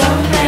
Some